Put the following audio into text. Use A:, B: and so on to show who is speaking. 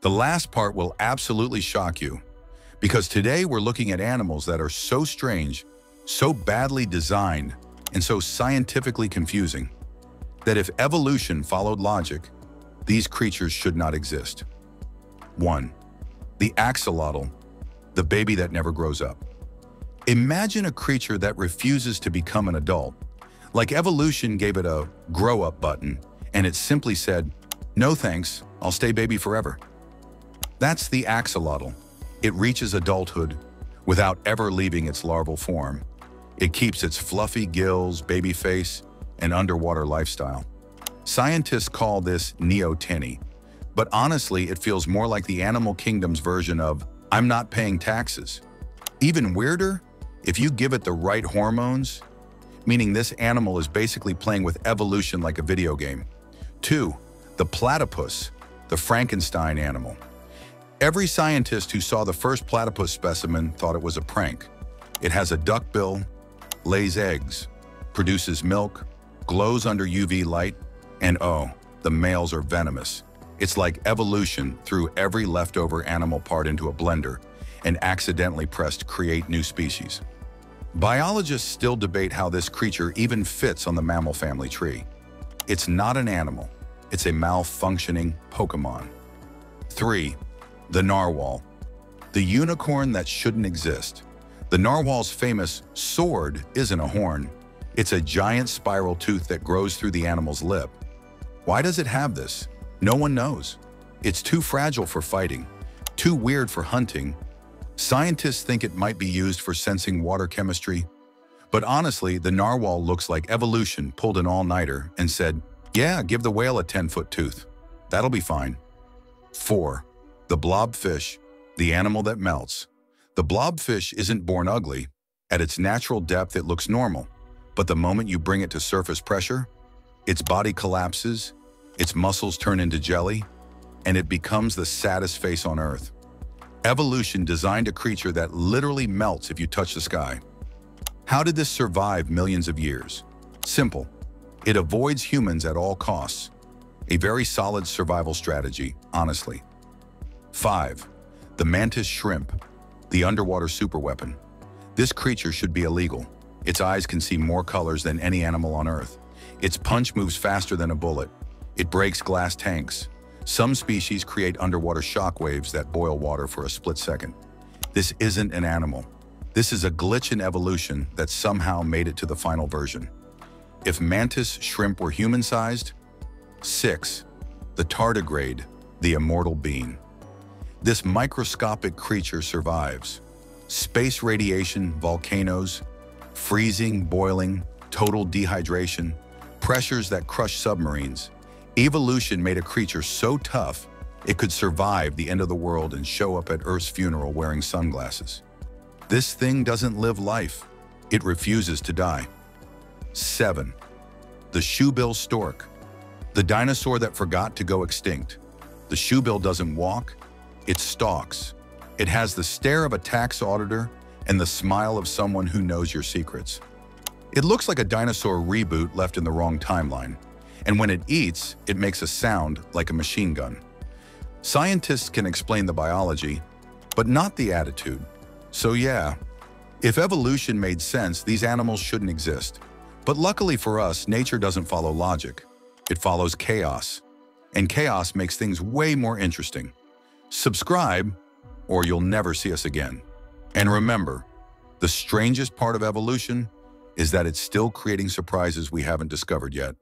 A: The last part will absolutely shock you, because today we're looking at animals that are so strange, so badly designed, and so scientifically confusing, that if evolution followed logic, these creatures should not exist. 1. The axolotl, the baby that never grows up. Imagine a creature that refuses to become an adult. Like evolution gave it a grow up button, and it simply said, no thanks, I'll stay baby forever. That's the axolotl. It reaches adulthood without ever leaving its larval form. It keeps its fluffy gills, baby face, and underwater lifestyle. Scientists call this neoteny, but honestly, it feels more like the animal kingdom's version of, I'm not paying taxes. Even weirder, if you give it the right hormones, meaning this animal is basically playing with evolution like a video game. Two, the platypus, the Frankenstein animal. Every scientist who saw the first platypus specimen thought it was a prank. It has a duck bill, lays eggs, produces milk, glows under UV light, and oh, the males are venomous. It's like evolution threw every leftover animal part into a blender and accidentally pressed create new species. Biologists still debate how this creature even fits on the mammal family tree. It's not an animal. It's a malfunctioning Pokemon. 3. The Narwhal. The unicorn that shouldn't exist. The narwhal's famous sword isn't a horn. It's a giant spiral tooth that grows through the animal's lip. Why does it have this? No one knows. It's too fragile for fighting, too weird for hunting, Scientists think it might be used for sensing water chemistry, but honestly, the narwhal looks like evolution pulled an all-nighter and said, yeah, give the whale a 10-foot tooth. That'll be fine. 4. The blobfish, the animal that melts. The blobfish isn't born ugly. At its natural depth, it looks normal. But the moment you bring it to surface pressure, its body collapses, its muscles turn into jelly, and it becomes the saddest face on Earth. Evolution designed a creature that literally melts if you touch the sky. How did this survive millions of years? Simple. It avoids humans at all costs. A very solid survival strategy, honestly. 5. The mantis shrimp, the underwater superweapon. This creature should be illegal. Its eyes can see more colors than any animal on Earth. Its punch moves faster than a bullet. It breaks glass tanks. Some species create underwater shock waves that boil water for a split second. This isn't an animal. This is a glitch in evolution that somehow made it to the final version. If mantis shrimp were human-sized, 6. The tardigrade, the immortal being. This microscopic creature survives. Space radiation, volcanoes, freezing, boiling, total dehydration, pressures that crush submarines, Evolution made a creature so tough it could survive the end of the world and show up at Earth's funeral wearing sunglasses. This thing doesn't live life. It refuses to die. 7. The shoebill stork. The dinosaur that forgot to go extinct. The shoebill doesn't walk, it stalks. It has the stare of a tax auditor and the smile of someone who knows your secrets. It looks like a dinosaur reboot left in the wrong timeline and when it eats, it makes a sound like a machine gun. Scientists can explain the biology, but not the attitude. So yeah, if evolution made sense, these animals shouldn't exist. But luckily for us, nature doesn't follow logic. It follows chaos. And chaos makes things way more interesting. Subscribe, or you'll never see us again. And remember, the strangest part of evolution is that it's still creating surprises we haven't discovered yet.